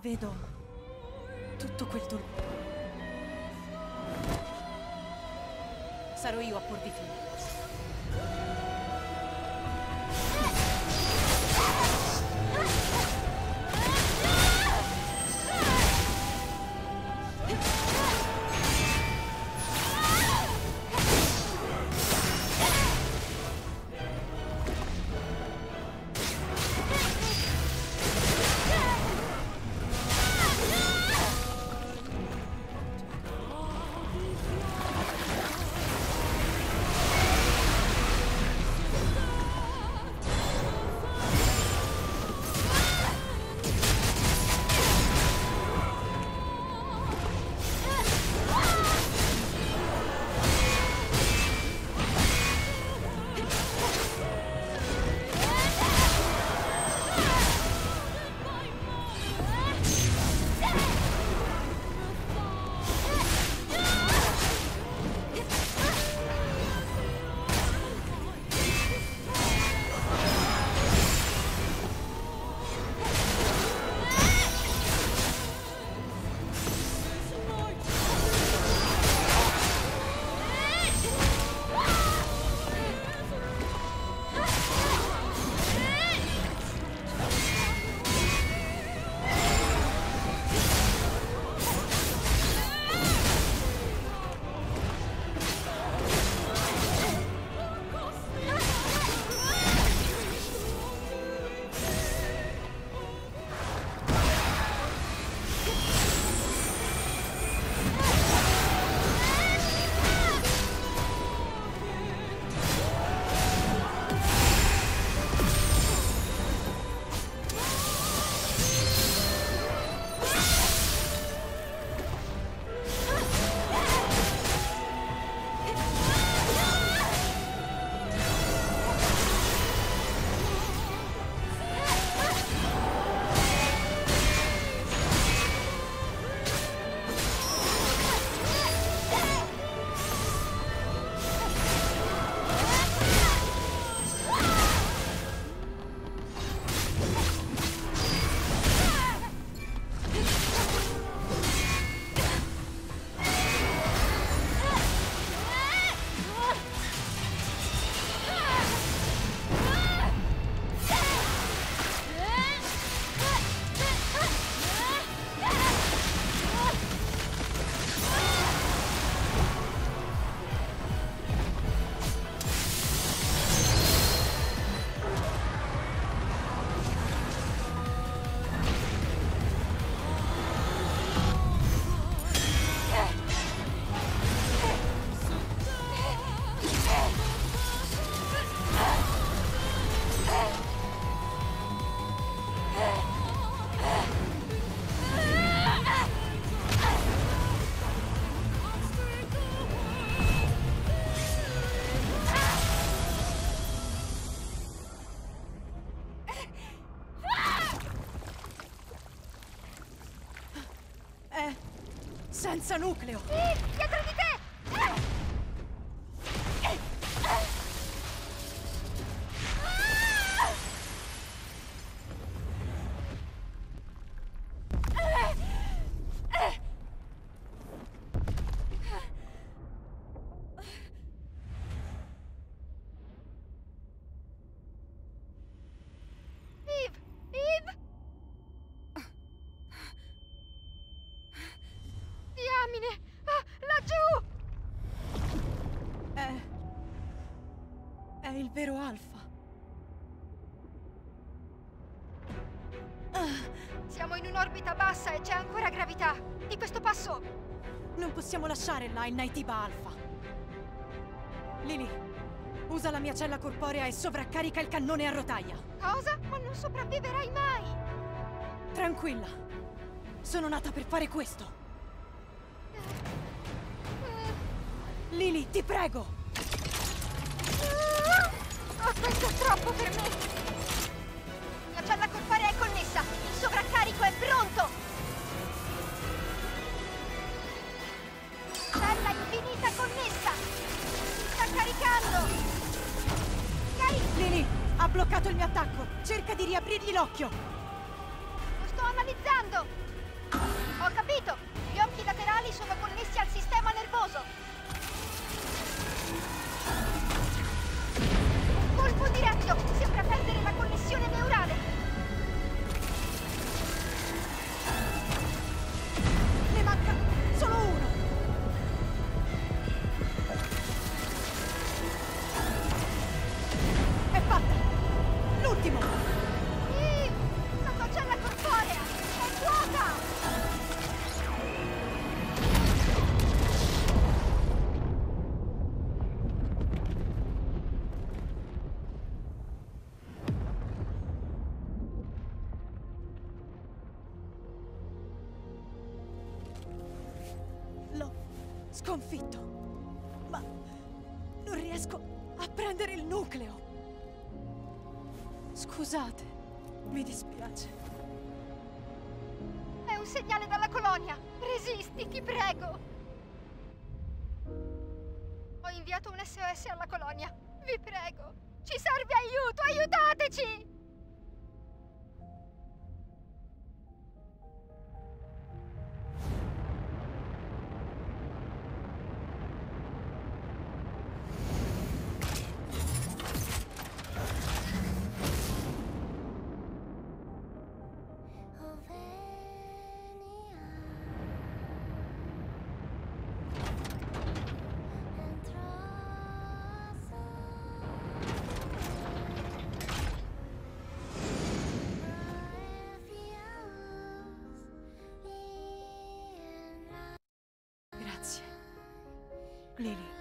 Vedo tutto quel dolore. Sarò io a porvi fine. Senza nucleo. È il vero Alfa. Siamo in un'orbita bassa e c'è ancora gravità. Di questo passo... Non possiamo lasciare là il Naitiba Alfa. Lily, usa la mia cella corporea e sovraccarica il cannone a rotaia. Cosa? Ma non sopravviverai mai! Tranquilla. Sono nata per fare questo. Lily, ti prego! Questo è troppo per me! La cella corparea è connessa! Il sovraccarico è pronto! Cella infinita connessa! Si sta caricando! Cari... Lily, ha bloccato il mio attacco! Cerca di riaprirgli l'occhio! Lo sto analizzando! Ho capito! Gli occhi laterali sono connessi al sistema nervoso! por sconfitto. Ma non riesco a prendere il nucleo. Scusate, mi dispiace. È un segnale dalla colonia! Resisti, ti prego! Ho inviato un SOS alla colonia. Vi prego! Ci serve aiuto! Aiutateci! Grazie. Lily.